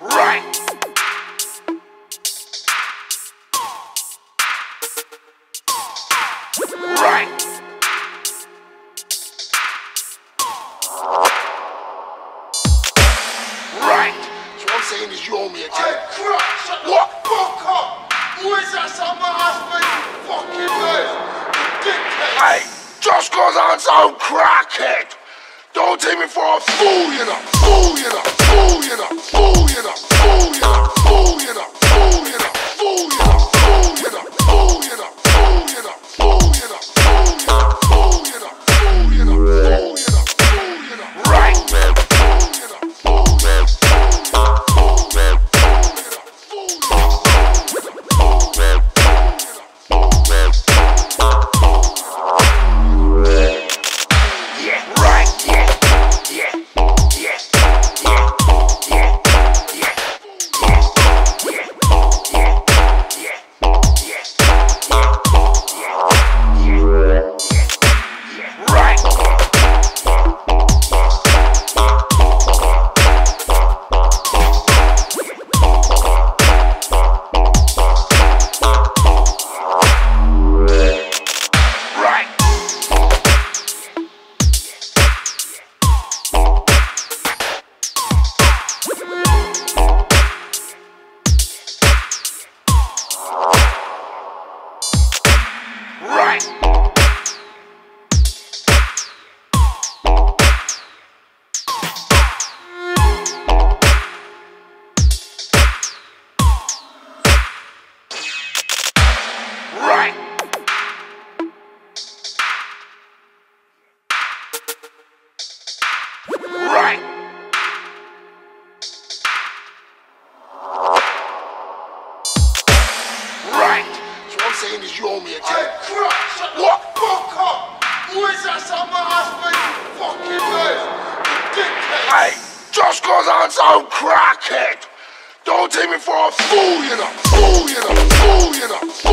Right. Right. Right. So what I'm saying is you owe me a Hey, crap, shut the What? fuck up! Who is that on my husband, you fucking nerd? Dickhead! Hey, just cause I'm some crackhead. Don't take me for a fool, you know. Fool, you know. Fool, you know. Right. Saying is you owe me a ten. What? fuck up! Who is that on my husband, you fucking? Dickhead! Hey, just cause I'm so crackhead. Don't take me for a fool, you know. Fool, you know. Fool, you know.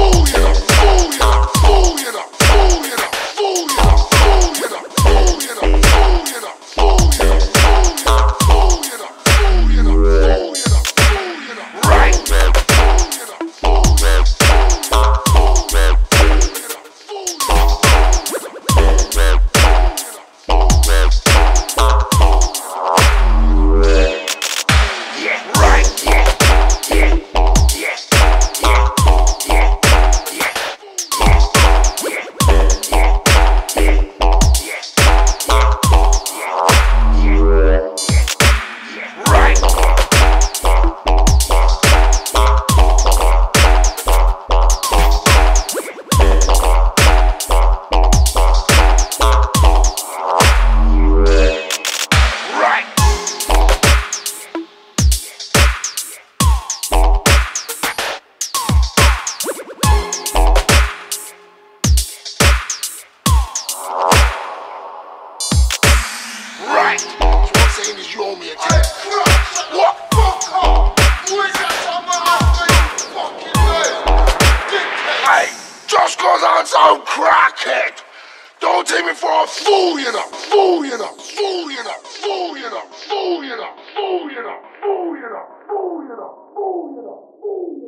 Right. So what I'm saying is you owe me a Hey, ten. crap, shut the What? fuck up! Who is that on my you fucking? You dickhead! Hey, just cause I'm some crackhead. Don't take me for a fool, you know. Fool, you know. Fool, you know. Fool, you know. Fool, you know. Fool, you know. Fool, you know. Fool, you know. Fool, you know. Fool, you know.